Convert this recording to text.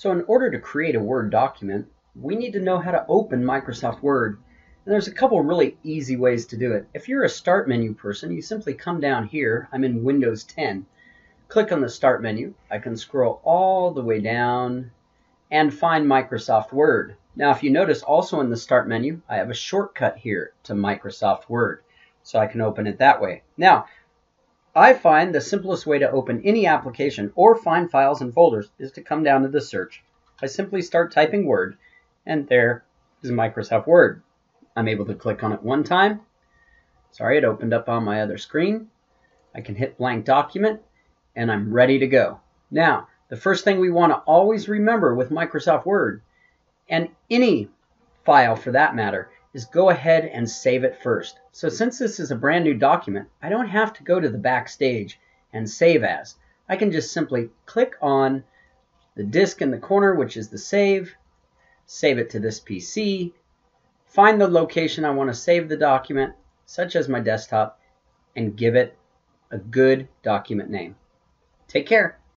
So in order to create a Word document, we need to know how to open Microsoft Word. And there's a couple really easy ways to do it. If you're a Start menu person, you simply come down here. I'm in Windows 10. Click on the Start menu. I can scroll all the way down and find Microsoft Word. Now, if you notice also in the Start menu, I have a shortcut here to Microsoft Word. So I can open it that way. Now, I find the simplest way to open any application or find files and folders is to come down to the search. I simply start typing Word, and there is Microsoft Word. I'm able to click on it one time. Sorry, it opened up on my other screen. I can hit blank document, and I'm ready to go. Now, the first thing we want to always remember with Microsoft Word, and any file for that matter, is go ahead and save it first. So since this is a brand new document, I don't have to go to the backstage and save as. I can just simply click on the disk in the corner, which is the save, save it to this PC, find the location I want to save the document, such as my desktop, and give it a good document name. Take care.